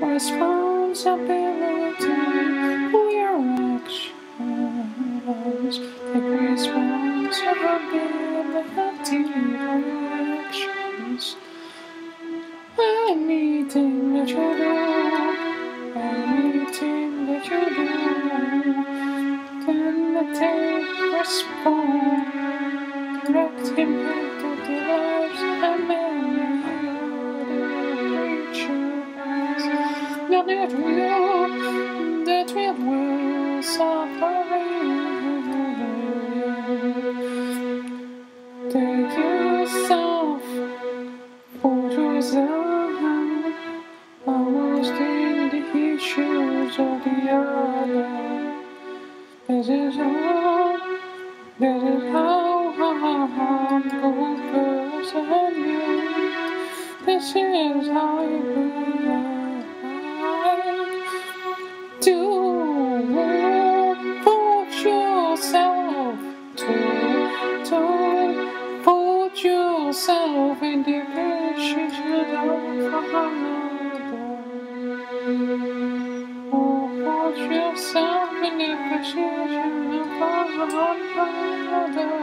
responsibility for your actions. Take responsibility for your actions. Anything that you do, anything that you do, can take responsibility, direct impact of the lives. Many Not that will, that will separate. Take yourself for yourself. Understand the issues of the other. This is all. This is how I'm going person This is how it goes. Yourself to, to put yourself in the position of another. Or put yourself in the position of another.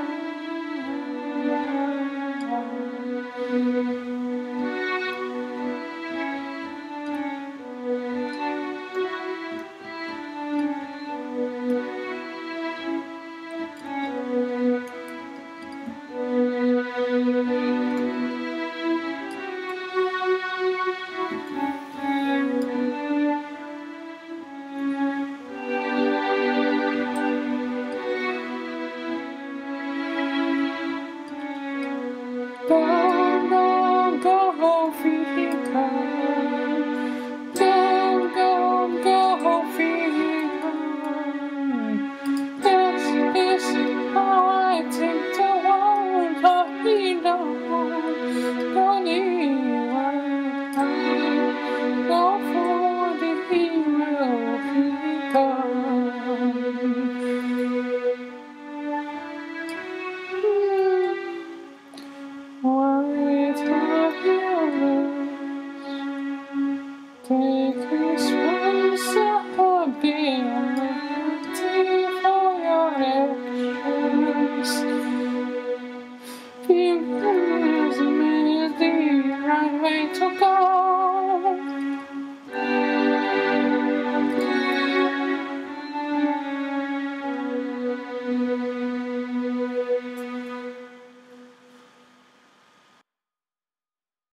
Take responsibility for your actions. Feminism is the right way to go.